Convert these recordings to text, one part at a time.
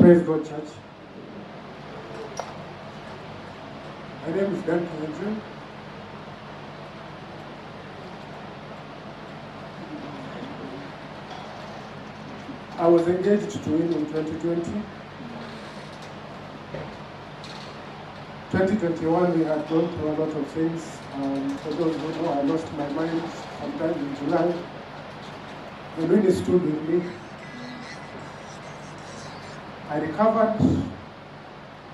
Praise God, church. My name is Dan Andrew. I was engaged to Winnie in 2020. 2021, we had gone through a lot of things. Um, for those who know, I lost my mind sometime in July. The wind stood with me. I recovered.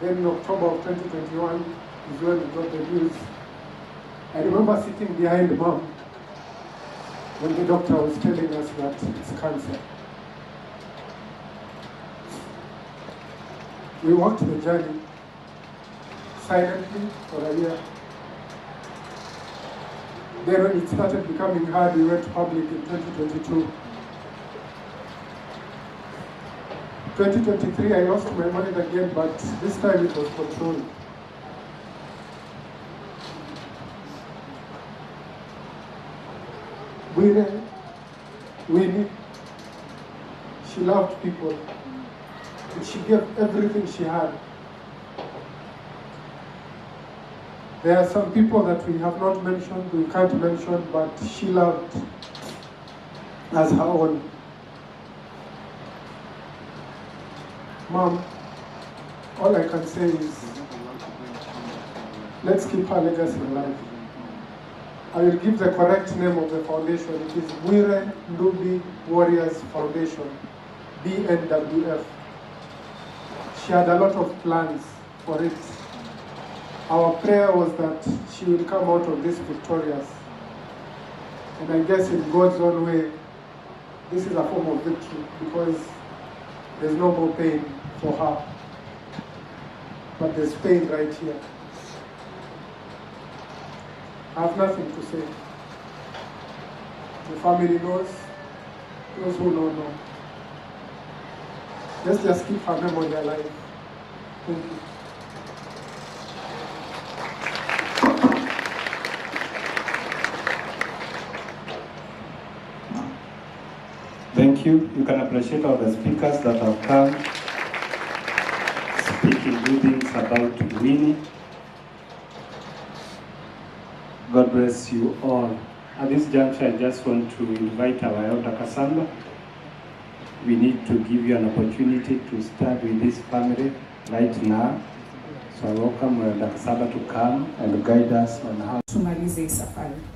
Then in October of 2021 is when we got the news. I remember sitting behind mom when the doctor was telling us that it's cancer. We walked the journey silently for a year. Then when it started becoming hard, we went public in 2022. 2023, I lost my mind again, but this time it was controlled. Winnie, Winnie, she loved people. And she gave everything she had. There are some people that we have not mentioned, we can't mention, but she loved as her own. Mom, all I can say is let's keep her legacy alive. I will give the correct name of the foundation. It is Bwire Ndubi Warriors Foundation, BNWF. She had a lot of plans for it. Our prayer was that she will come out of this victorious. And I guess in God's own way, this is a form of victory because there's no more pain for her. But there's pain right here. I have nothing to say. The family knows, those who don't know. Let's just keep her memory alive. Thank you. Thank you. You can appreciate all the speakers that have come speaking things about Winnie. God bless you all. At this juncture, I just want to invite our elder Cassandra. We need to give you an opportunity to start with this family right now. So I welcome Elder Cassandra to come and guide us on how tumalize hii safari.